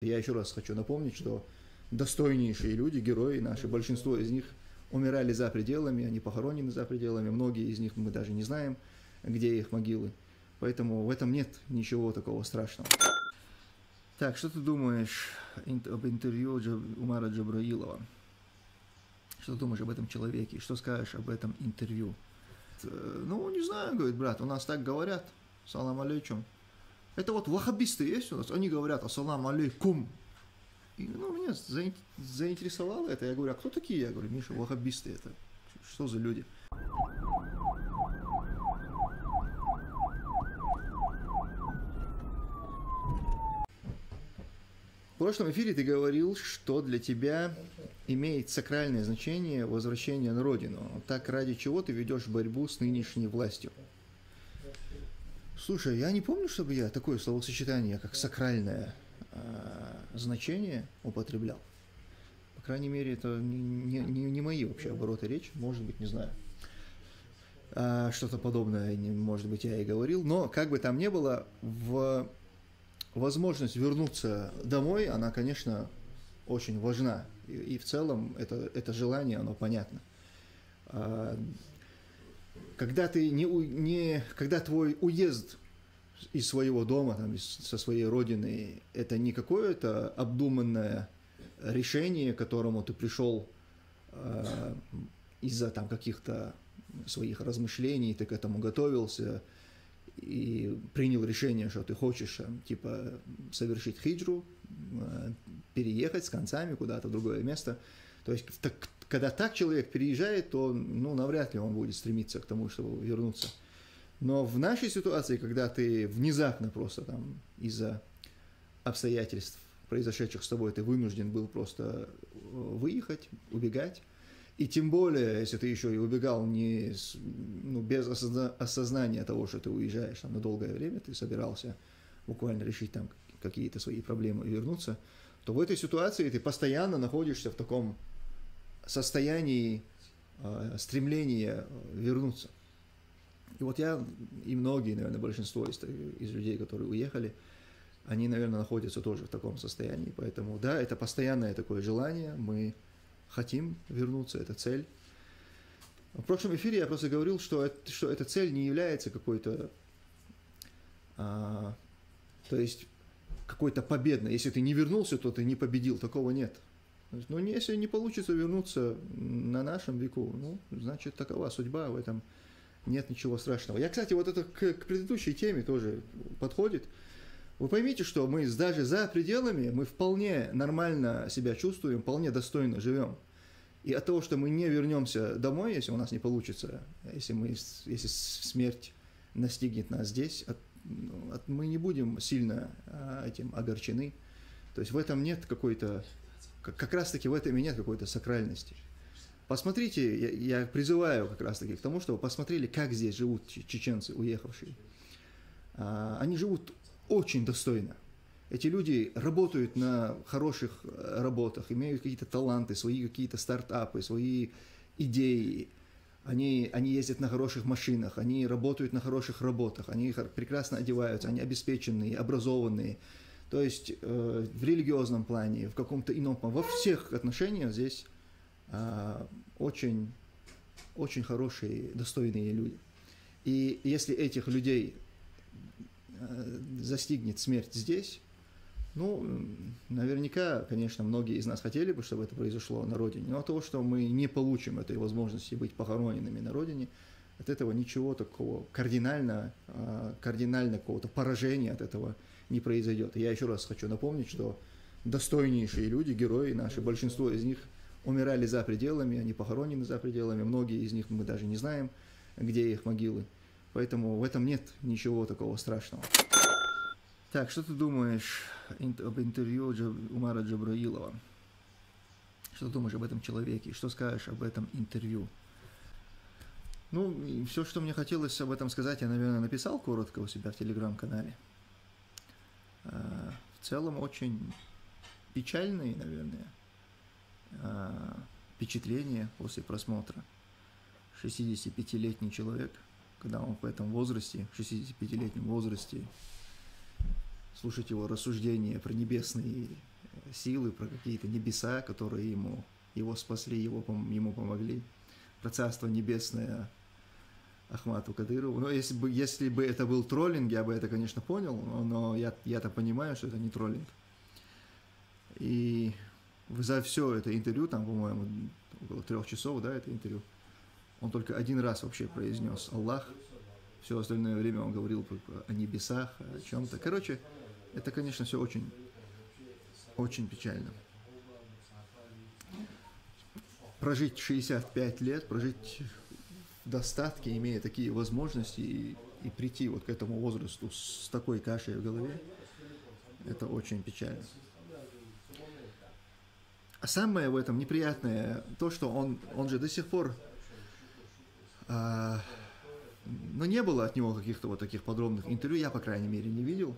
Я еще раз хочу напомнить, что достойнейшие люди, герои наши, большинство из них умирали за пределами, они похоронены за пределами, многие из них мы даже не знаем, где их могилы. Поэтому в этом нет ничего такого страшного. Так, что ты думаешь об интервью Умара Джабраилова? Что ты думаешь об этом человеке? Что скажешь об этом интервью? Э, ну, не знаю, говорит брат, у нас так говорят. Салам алейкум. Это вот вахабисты есть у нас, они говорят ассалам алейкум. И, ну, меня заинтересовало это. Я говорю, а кто такие? Я говорю, Миша, вахабисты это. Что за люди? В прошлом эфире ты говорил, что для тебя имеет сакральное значение возвращение на родину. Так ради чего ты ведешь борьбу с нынешней властью? Слушай, я не помню, чтобы я такое словосочетание, как сакральное э, значение употреблял. По крайней мере, это не, не, не мои вообще обороты речи, может быть, не знаю. А, что-то подобное, может быть, я и говорил. Но, как бы там ни было, в возможность вернуться домой, она, конечно, очень важна. И, и в целом это, это желание, оно понятно. Когда ты не, не когда твой уезд из своего дома, там, из, со своей родины, это не какое-то обдуманное решение, к которому ты пришел э, из-за там каких-то своих размышлений, ты к этому готовился и принял решение, что ты хочешь, типа, совершить хиджру, э, переехать с концами куда-то в другое место. То есть так, когда так человек переезжает, то ну, навряд ли он будет стремиться к тому, чтобы вернуться. Но в нашей ситуации, когда ты внезапно просто там из-за обстоятельств, произошедших с тобой, ты вынужден был просто э, выехать, убегать, и тем более, если ты еще и убегал не, ну, без осознания того, что ты уезжаешь там, на долгое время, ты собирался буквально решить там какие-то свои проблемы и вернуться, то в этой ситуации ты постоянно находишься в таком состоянии э, стремления вернуться. И вот я и многие, наверное, большинство из, из людей, которые уехали, они, наверное, находятся тоже в таком состоянии. Поэтому, да, это постоянное такое желание, мы хотим вернуться, это цель. В прошлом эфире я просто говорил, что, это, что эта цель не является какой-то, а, то есть какой-то победной. Если ты не вернулся, то ты не победил, такого нет. Но если не получится вернуться на нашем веку, ну, значит, такова судьба в этом нет ничего страшного. Я, кстати, вот это к, к предыдущей теме тоже подходит. Вы поймите, что мы даже за пределами, мы вполне нормально себя чувствуем, вполне достойно живем. И от того, что мы не вернемся домой, если у нас не получится, если, мы, если смерть настигнет нас здесь, от, ну, от, мы не будем сильно а, этим огорчены. То есть в этом нет какой-то как раз таки в этом и нет какой-то сакральности. Посмотрите, я, я призываю как раз таки к тому, чтобы посмотрели, как здесь живут чеченцы, уехавшие. А, они живут очень достойно. Эти люди работают на хороших э, работах, имеют какие-то таланты, свои какие-то стартапы, свои идеи. Они, они ездят на хороших машинах, они работают на хороших работах, они прекрасно одеваются, они обеспеченные, образованные. То есть э, в религиозном плане, в каком-то ином плане, во всех отношениях здесь э, очень, очень хорошие, достойные люди. И если этих людей э, застигнет смерть здесь, ну, наверняка, конечно, многие из нас хотели бы, чтобы это произошло на родине, но того, что мы не получим этой возможности быть похороненными на родине, от этого ничего такого кардинально, э, кардинально какого-то поражения от этого не произойдет. я еще раз хочу напомнить, что достойнейшие люди, герои наши, большинство из них умирали за пределами, они похоронены за пределами, многие из них мы даже не знаем, где их могилы. Поэтому в этом нет ничего такого страшного. Так, что ты думаешь об интервью Умара Джабраилова? Что ты думаешь об этом человеке? Что скажешь об этом интервью? Ну, все, что мне хотелось об этом сказать, я, наверное, написал коротко у себя в телеграм-канале. Э, в целом очень печальные, наверное, э, впечатления после просмотра. 65-летний человек, когда он в этом возрасте, в 65-летнем возрасте, слушать его рассуждения про небесный силы, про какие-то небеса, которые ему, его спасли, его, ему помогли, про Царство Небесное Ахмату Кадырову. Но если бы, если бы это был троллинг, я бы это, конечно, понял, но я, я-то понимаю, что это не троллинг. И за все это интервью, там, по-моему, около трех часов, да, это интервью, он только один раз вообще произнес Аллах. Все остальное время он говорил о небесах, о чем-то. Короче, это, конечно, все очень, очень печально. Прожить 65 лет, прожить достатке, имея такие возможности и, и прийти вот к этому возрасту с такой кашей в голове, это очень печально. А самое в этом неприятное то, что он, он же до сих пор, а, ну, не было от него каких-то вот таких подробных интервью, я, по крайней мере, не видел.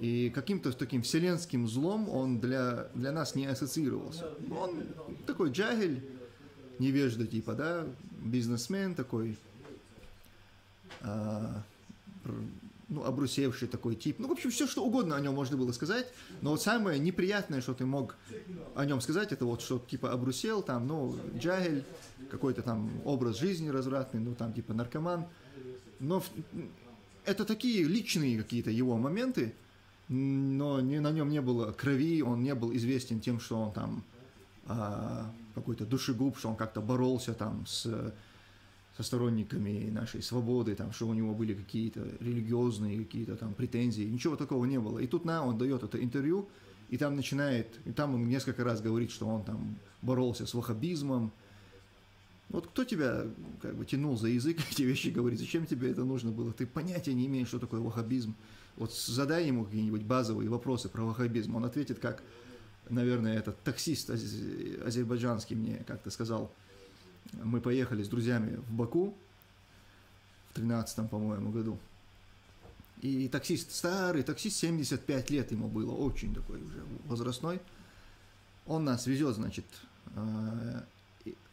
И каким-то таким вселенским злом он для, для нас не ассоциировался. Он такой джагель, невежда типа, да, бизнесмен такой, а, ну, обрусевший такой тип. Ну, в общем, все, что угодно о нем можно было сказать. Но вот самое неприятное, что ты мог о нем сказать, это вот, что типа обрусел, там, ну, джагель, какой-то там образ жизни развратный, ну, там, типа наркоман. Но это такие личные какие-то его моменты, но не, на нем не было крови, он не был известен тем, что он там а, какой-то душегуб, что он как-то боролся там с со сторонниками нашей свободы, там, что у него были какие-то религиозные какие-то там претензии, ничего такого не было. И тут на, он дает это интервью, и там начинает, и там он несколько раз говорит, что он там боролся с ваххабизмом. Вот кто тебя как бы тянул за язык эти вещи говорит, зачем тебе это нужно было? Ты понятия не имеешь, что такое ваххабизм. Вот задай ему какие-нибудь базовые вопросы про ваххабизм, он ответит как, наверное, этот таксист азербайджанский мне как-то сказал – мы поехали с друзьями в Баку в 13 по-моему, году. И таксист, старый таксист, 75 лет ему было, очень такой уже возрастной. Он нас везет, значит, э,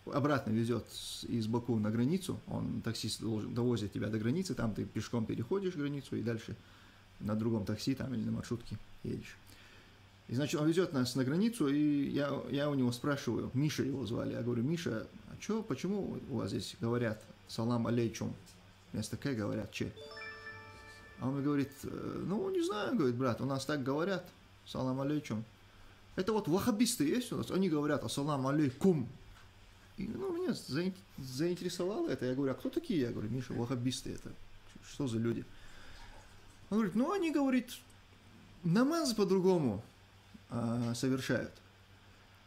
обратно везет из Баку на границу. Он, таксист, довозит тебя до границы, там ты пешком переходишь границу и дальше на другом такси там или на маршрутке едешь. И, значит, он везет нас на границу, и я, я у него спрашиваю, Миша его звали, я говорю, Миша, а чё, почему у вас здесь говорят салам алейчум, вместо К говорят Че? А он мне говорит, «Э, ну, не знаю, говорит, брат, у нас так говорят, салам алейчум. Это вот вахабисты есть у нас, они говорят ассалам алейкум. И, ну, меня заинтересовало это. Я говорю, а кто такие? Я говорю, Миша, вахабисты это. Что за люди? Он говорит, ну, они, говорит, намаз по-другому э, совершают.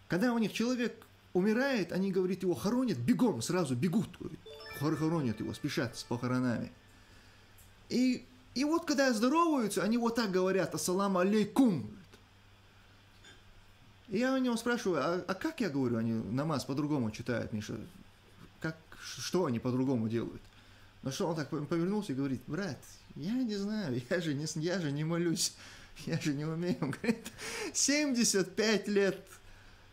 Когда у них человек умирает, они, говорит, его хоронят, бегом, сразу бегут, говорит, хоронят его, спешат с похоронами. И, и вот когда здороваются, они вот так говорят, ассаламу алейкум. И я у него спрашиваю, а, а как я говорю, они намаз по-другому читают, Миша? Как, что они по-другому делают? Ну что, он так повернулся и говорит, брат, я не знаю, я же не, я же не молюсь. Я же не умею. Он говорит, 75 лет.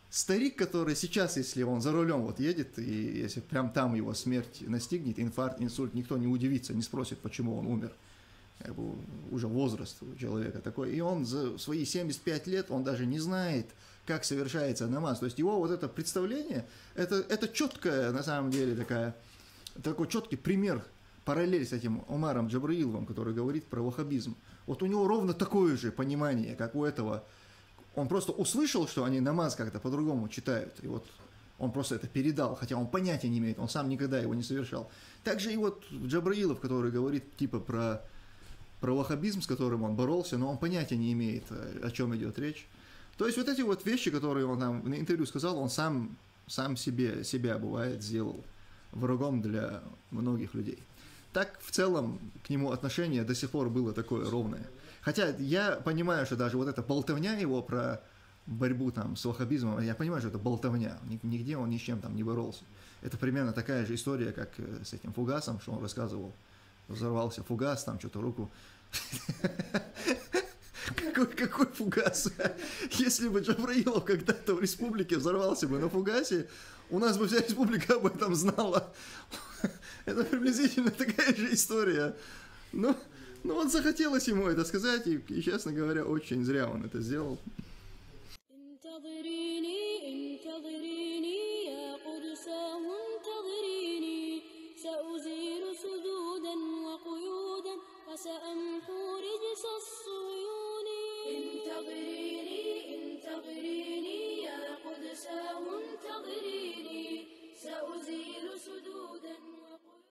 Старик, который сейчас, если он за рулем вот едет, и если прям там его смерть настигнет, инфаркт, инсульт, никто не удивится, не спросит, почему он умер. Как бы уже возраст у человека такой. И он за свои 75 лет, он даже не знает, как совершается намаз. То есть его вот это представление, это, это четкая, на самом деле, такая, такой четкий пример, параллель с этим Умаром Джабраиловым, который говорит про ваххабизм. Вот у него ровно такое же понимание, как у этого. Он просто услышал, что они намаз как-то по-другому читают, и вот он просто это передал, хотя он понятия не имеет, он сам никогда его не совершал. Также и вот Джабраилов, который говорит типа про, про ваххабизм, с которым он боролся, но он понятия не имеет, о чем идет речь. То есть вот эти вот вещи, которые он там на интервью сказал, он сам, сам себе, себя, бывает, сделал врагом для многих людей так в целом к нему отношение до сих пор было такое ровное. Хотя я понимаю, что даже вот эта болтовня его про борьбу там с ваххабизмом, я понимаю, что это болтовня, нигде он ни с чем там не боролся. Это примерно такая же история, как э, с этим фугасом, что он рассказывал. Взорвался фугас, там что-то руку какой, какой фугас? Если бы Джабраилов когда-то в республике взорвался бы на фугасе, у нас бы вся республика об этом знала. Это приблизительно такая же история. Ну, ну вот захотелось ему это сказать, и, и, честно говоря, очень зря он это сделал.